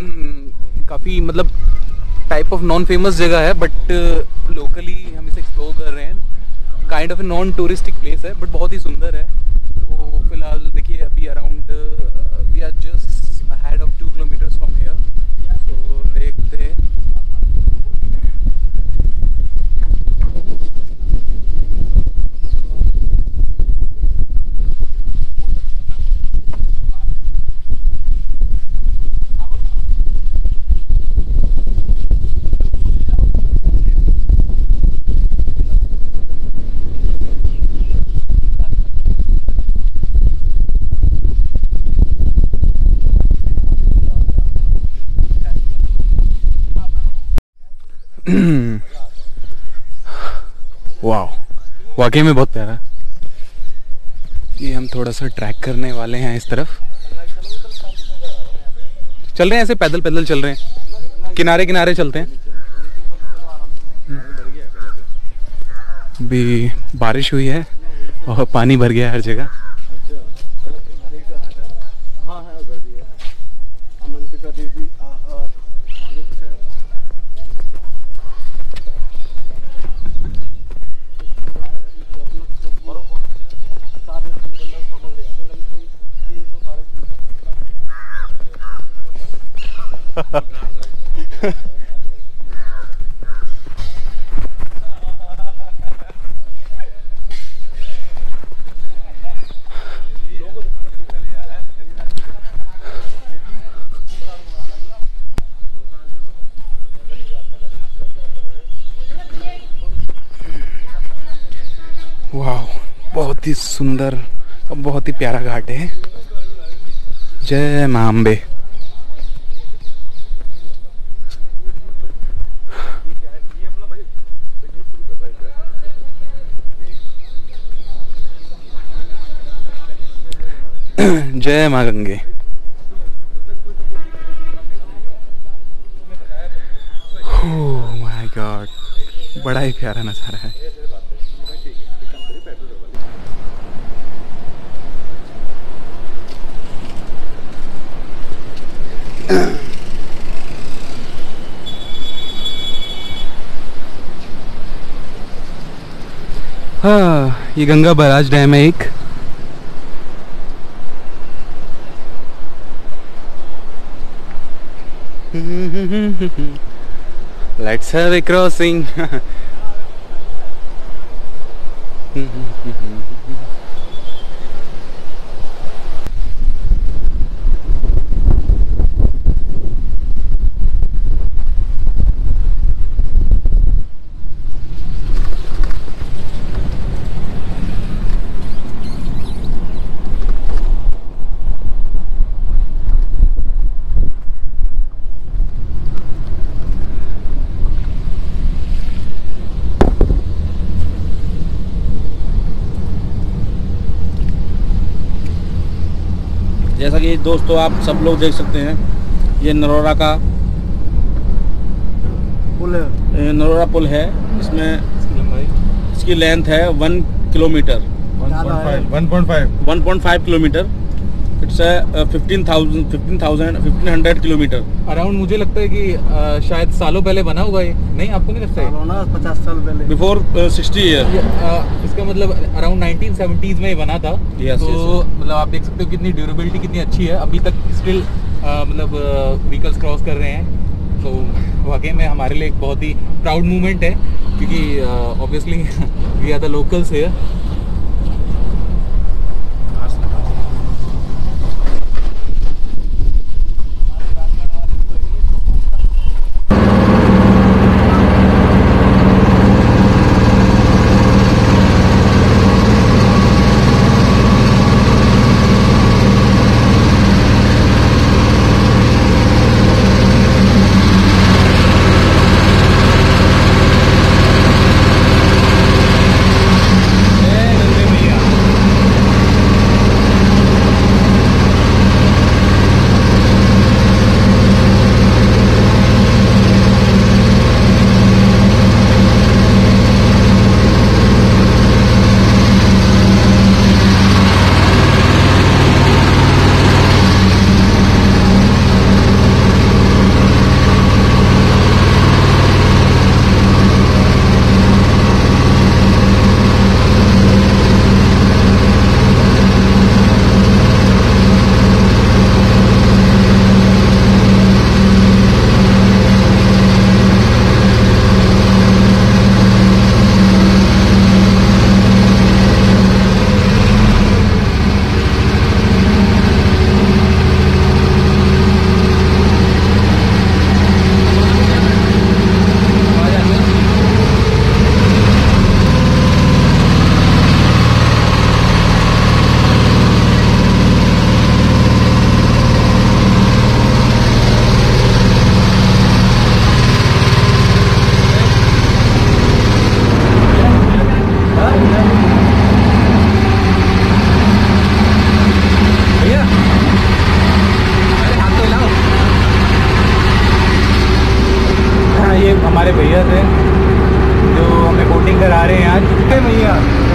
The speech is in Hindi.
था काफ़ी मतलब टाइप ऑफ़ नॉन फ़ेमस जगह है बट लोकली हम इसे एक्सप्लोर कर रहे हैं। Kind of a non touristic place है बट बहुत ही सुंदर है। तो फ़िलहाल देखिए, अभी around we are just head of two kilometres from here तो देखते हैं वाह वाकई में बहुत प्यारा। ये हम थोड़ा सा ट्रैक करने वाले हैं इस तरफ़। चल रहे हैं ऐसे, पैदल पैदल चल रहे हैं। किनारे किनारे चलते हैं। अभी बारिश हुई है और पानी भर गया है हर जगह वाह बहुत ही सुंदर और बहुत ही प्यारा घाट है। जय माँ अम्बे जय माँ गंगे। माय गॉड बड़ा ही प्यारा नज़ारा है। हाँ, ये गंगा बराज डैम है एक। लेट्स हैव ए क्रॉसिंग जैसा कि दोस्तों आप सब लोग देख सकते हैं ये नरोरा का पुल है। नरोरा पुल है इसमें इसकी लेंथ है one kilometre. 1.5 kilometre. It's fifteen thousand fifteen thousand fifteen hundred kilometre around मुझे लगता है कि अ, शायद सालों पहले बना होगा ये। नहीं आपको नहीं लगता है ना पचास साल पहले। बिफोर सिक्सटी ईयर इसका मतलब अराउंड 1970s में बना था। Yes, तो yes. मतलब आप देख सकते हो कितनी ड्यूरेबिलिटी कितनी अच्छी है। अभी तक स्टिल मतलब व्हीकल्स क्रॉस कर रहे हैं। तो वाकई में हमारे लिए एक बहुत ही प्राउड मूवमेंट है। क्योंकि obviously we are the locals है 对，不呀。